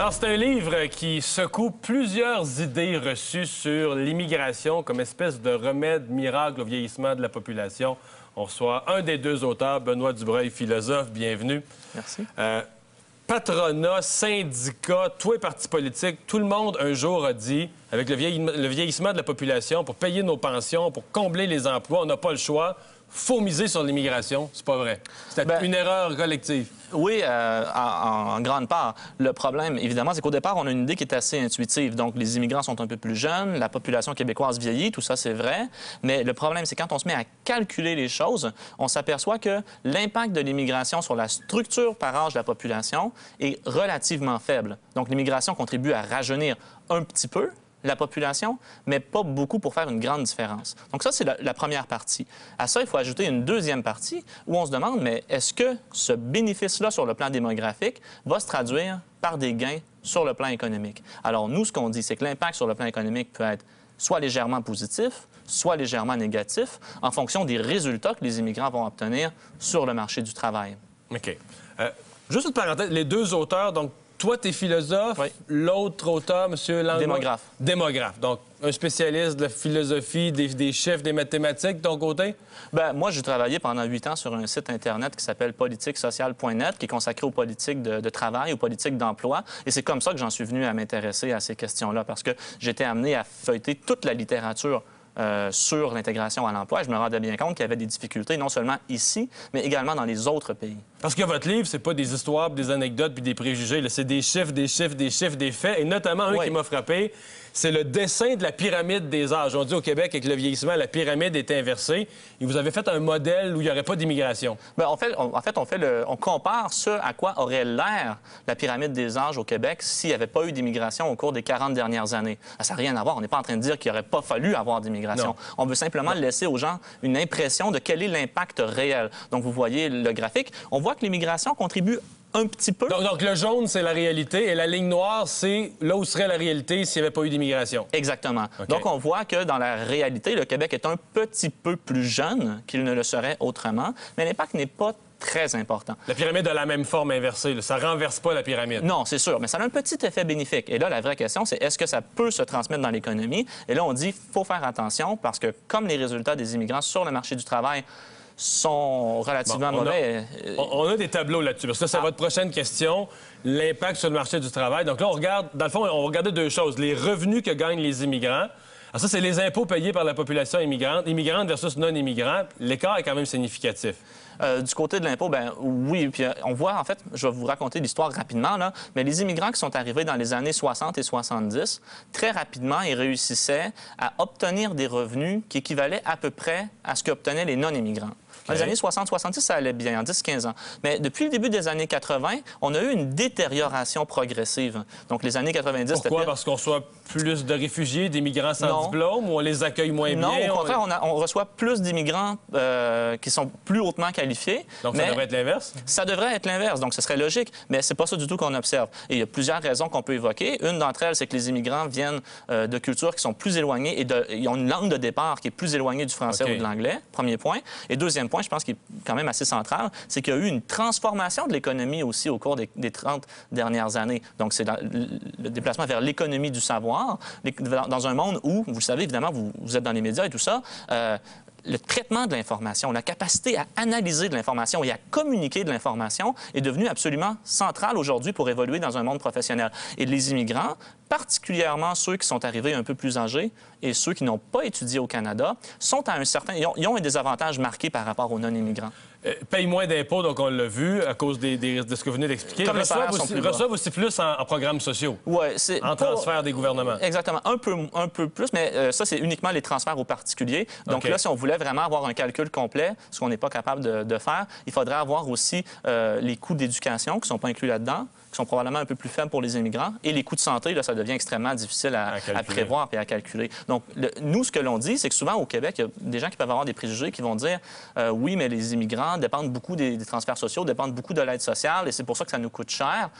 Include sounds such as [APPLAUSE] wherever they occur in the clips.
Alors, c'est un livre qui secoue plusieurs idées reçues sur l'immigration comme espèce de remède miracle au vieillissement de la population. On reçoit un des deux auteurs, Benoît Dubreuil, philosophe. Bienvenue. Merci. Euh, patronat, syndicat, tous les partis politiques, tout le monde un jour a dit, avec le vieillissement de la population, pour payer nos pensions, pour combler les emplois, on n'a pas le choix. Faut miser sur l'immigration. C'est pas vrai. C'est Ben- une erreur collective. Oui, euh, en, en grande part. Le problème, évidemment, c'est qu'au départ, on a une idée qui est assez intuitive. Donc, les immigrants sont un peu plus jeunes, la population québécoise vieillit, tout ça, c'est vrai. Mais le problème, c'est quand on se met à calculer les choses, on s'aperçoit que l'impact de l'immigration sur la structure par âge de la population est relativement faible. Donc, l'immigration contribue à rajeunir un petit peu, la population, mais pas beaucoup pour faire une grande différence. Donc ça, c'est la, première partie. À ça, il faut ajouter une deuxième partie où on se demande, mais est-ce que ce bénéfice-là sur le plan démographique va se traduire par des gains sur le plan économique? Alors nous, ce qu'on dit, c'est que l'impact sur le plan économique peut être soit légèrement positif, soit légèrement négatif, en fonction des résultats que les immigrants vont obtenir sur le marché du travail. OK. Euh, juste une parenthèse, les deux auteurs, donc toi, tu es philosophe, Oui. l'autre auteur, M. Langlois... Démographe. Démographe. Donc, un spécialiste de la philosophie, des, des chiffres, des mathématiques, de ton côté? Ben, moi, j'ai travaillé pendant huit ans sur un site Internet qui s'appelle politiquesocial.net, qui est consacré aux politiques de, de travail, aux politiques d'emploi. Et c'est comme ça que j'en suis venu à m'intéresser à ces questions-là, parce que j'étais amené à feuilleter toute la littérature euh, sur l'intégration à l'emploi. Je me rendais bien compte qu'il y avait des difficultés, non seulement ici, mais également dans les autres pays. Parce que votre livre, c'est pas des histoires, des anecdotes, puis des préjugés. C'est des chiffres, des chiffres, des chiffres, des faits. Et notamment, un Oui. qui m'a frappé, c'est le dessin de la pyramide des âges. On dit au Québec, avec le vieillissement, la pyramide est inversée. Et vous avez fait un modèle où il n'y aurait pas d'immigration. Ben, on fait, on- en fait, on, fait le- on compare ce à quoi aurait l'air la pyramide des âges au Québec s'il n'y avait pas eu d'immigration au cours des 40 dernières années. Ça n'a rien à voir. On n'est pas en train de dire qu'il n'aurait pas fallu avoir d'immigration. On veut simplement laisser aux gens une impression de quel est l'impact réel. Donc, vous voyez le graphique. On voit que l'immigration contribue un petit peu. Donc, donc, le jaune, c'est la réalité, et la ligne noire, c'est là où serait la réalité s'il n'y avait pas eu d'immigration. Exactement. Donc, on voit que dans la réalité, le Québec est un petit peu plus jeune qu'il ne le serait autrement, mais l'impact n'est pas très important. La pyramide a la même forme inversée. là. Ça renverse pas la pyramide. Non, c'est sûr, mais ça a un petit effet bénéfique. Et là, la vraie question, c'est est-ce que ça peut se transmettre dans l'économie? Et là, on dit faut faire attention parce que comme les résultats des immigrants sur le marché du travail sont relativement Bon, on a- mauvais, euh, On, a des tableaux là-dessus, parce que ça, c'est votre prochaine question, l'impact sur le marché du travail. Donc là, on regarde, dans le fond, on va regarder deux choses. Les revenus que gagnent les immigrants. Alors ça, c'est les impôts payés par la population immigrante, immigrante versus non-immigrante. L'écart est quand même significatif. Euh, du côté de l'impôt, ben oui. Puis euh, on voit, en fait, je vais vous raconter l'histoire rapidement, là, mais les immigrants qui sont arrivés dans les années 60 et 70, très rapidement, ils réussissaient à obtenir des revenus qui équivalaient à peu près à ce qu'obtenaient les non-immigrants. Dans les années 60-70, ça allait bien, en 10-15 ans. Mais depuis le début des années 80, on a eu une détérioration progressive. Donc, les années 90, c'était Pourquoi? Parce qu'on reçoit plus de réfugiés, d'immigrants sans Non. diplôme, ou on les accueille moins Non, bien? au on- contraire, on, a- on reçoit plus d'immigrants euh, qui sont plus hautement qualifiés. Donc ça devrait être l'inverse? Ça devrait être l'inverse, donc ce serait logique, mais c'est pas ça du tout qu'on observe. Et il y a plusieurs raisons qu'on peut évoquer. Une d'entre elles, c'est que les immigrants viennent euh, de cultures qui sont plus éloignées et de- ils ont une langue de départ qui est plus éloignée du français ou de l'anglais, premier point. Et deuxième point, je pense qu'il est quand même assez central, c'est qu'il y a eu une transformation de l'économie aussi au cours des, des 30 dernières années. Donc c'est le déplacement vers l'économie du savoir, dans dans un monde où, vous le savez, évidemment, vous, vous êtes dans les médias et tout ça, euh, le traitement de l'information, la capacité à analyser de l'information et à communiquer de l'information est devenu absolument centrale aujourd'hui pour évoluer dans un monde professionnel. Et les immigrants, particulièrement ceux qui sont arrivés un peu plus âgés et ceux qui n'ont pas étudié au Canada, sont à un certain... Ont, ils ont un désavantage marqué par rapport aux non-immigrants. Euh, payent moins d'impôts, donc on l'a vu, à cause des- des- de ce que vous venez d'expliquer. Reçoivent aussi, reçoivent aussi plus en, en programmes sociaux, Ouais, c'est en transfert des gouvernements. Exactement. Un peu, un peu plus, mais euh, ça, c'est uniquement les transferts aux particuliers. Donc là, si on voulait vraiment avoir un calcul complet, ce qu'on n'est pas capable de, de faire, il faudrait avoir aussi euh, les coûts d'éducation qui ne sont pas inclus là-dedans, qui sont probablement un peu plus faibles pour les immigrants, et les coûts de santé, là, ça devient extrêmement difficile à, À calculer. à prévoir et à calculer. Donc, le- nous, ce que l'on dit, c'est que souvent, au Québec, il y a des gens qui peuvent avoir des préjugés qui vont dire euh, oui, mais les immigrants dépendent beaucoup des, des transferts sociaux, dépendent beaucoup de l'aide sociale, et c'est pour ça que ça nous coûte cher.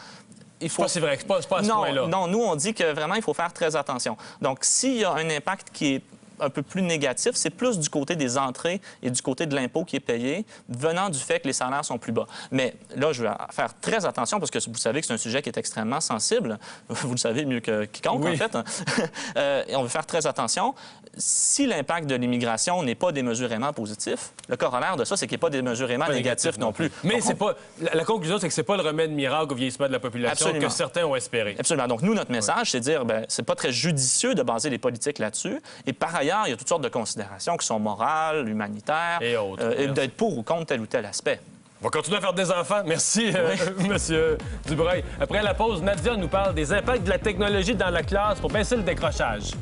Il C'est pas si vrai, c'est pas, c'est pas à ce point-là. non, non, nous, on dit que vraiment, il faut faire très attention. Donc, s'il y a un impact qui est un peu plus négatif, c'est plus du côté des entrées et du côté de l'impôt qui est payé, venant du fait que les salaires sont plus bas. Mais là, je vais faire très attention parce que vous savez que c'est un sujet qui est extrêmement sensible. [LAUGHS] Vous le savez mieux que quiconque, en fait. [LAUGHS] euh, et on veut faire très attention. Si l'impact de l'immigration n'est pas démesurément positif, le corollaire de ça, c'est qu'il ait pas démesurément Pas négatif non plus. Mais Donc, c'est pas. La, conclusion, c'est que c'est pas le remède miracle au vieillissement de la population Absolument. que certains ont espéré. Absolument. Donc, nous, notre message, c'est de dire, ben, c'est pas très judicieux de baser les politiques là-dessus. Et par ailleurs, il y a toutes sortes de considérations qui sont morales, humanitaires, Et autres. euh, et d'être pour ou contre tel ou tel aspect. On va continuer à faire des enfants. Merci, euh, [LAUGHS] Monsieur Dubreuil. Après la pause, Nadia nous parle des impacts de la technologie dans la classe pour baisser le décrochage.